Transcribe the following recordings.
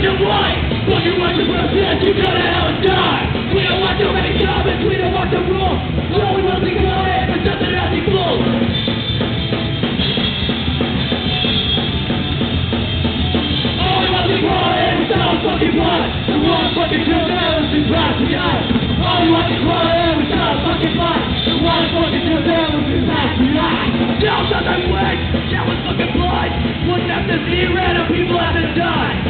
black and white. Black and white is process, you gotta have a die. We don't want too many comments, we don't want the rules. All we wanna think But oh, it is that the Nazi fools. All we wanna think about it is that fucking blood. The one fucking kill the violence and drive to God. All we wanna think about it is that fucking blood. The fucking kill the violence and drive to God. Now something went, that was fucking blood. Wouldn't have to be ran if people have to die.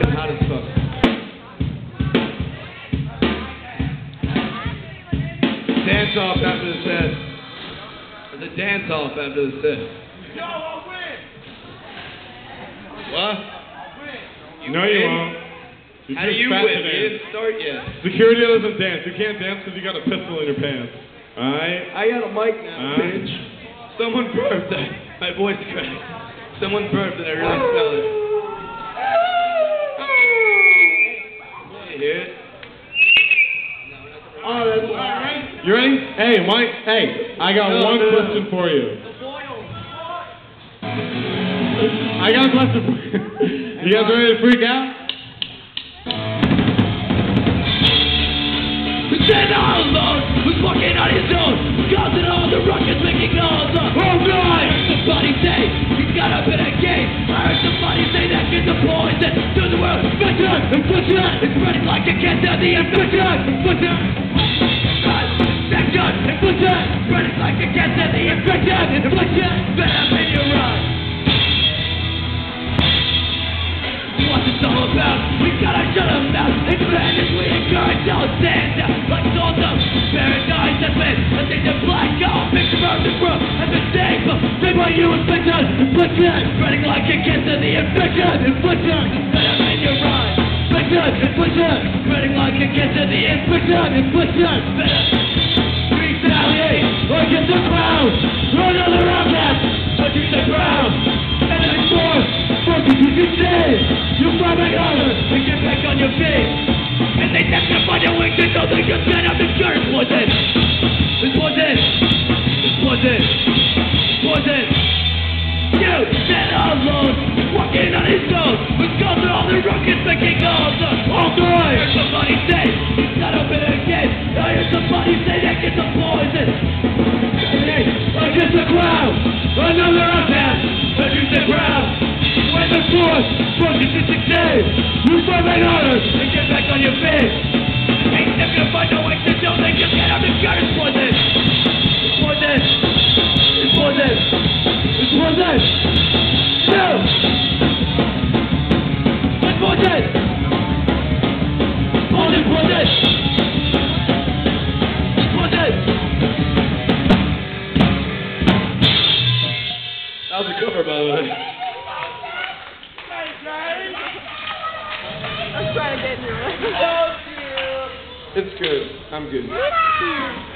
fucking hot as fuck. Dance off after the set. The dance off after the set. Yo, I'll win. What? You no, you win? won't. You're How do you win? You didn't start yet. Security doesn't dance. You can't dance because you got a pistol in your pants. Alright? I got a mic now, Uh. bitch. Someone burped. My voice cracked. Someone burped and I really smell it. Oh, that's alright. You ready? Hey, Mike. Hey, I got No, one no, question for you. I got a question for you. You guys ready to freak out? Stand all alone, who's walking on his own, Infliction, it's spreading like a cancer. The infliction, infliction. Infection, infliction, spreading like a cancer. The infection, infliction, venom in your eyes. What's it all about? We gotta shut them down. As we encourage all stand down. Like soldiers, paradise has been a thing to black out. Picture of the world has been saved. Say by you infliction, infliction. Spreading like a cancer, the infection, infliction. Infliction, infliction. Spreading like a cancer, the infliction. Venom. Retaliate against the crowd. Run another outcast, touching the ground. Then force, force you can say. You back harder and get back on your feet. And they never find a way to know that you're dead of the was it. This was it. This was it. This was it. You alone, walking guns and all the rockets all the all the I heard somebody say, not open again. I heard somebody say that it's a poison. Hey, against the crowd, another outcast, against the crowd. When the force forces to succeed, you fight back harder and get back on your feet. Ain't never gonna find a way to tell they just get out of the poison. It's it. It's good. I'm good.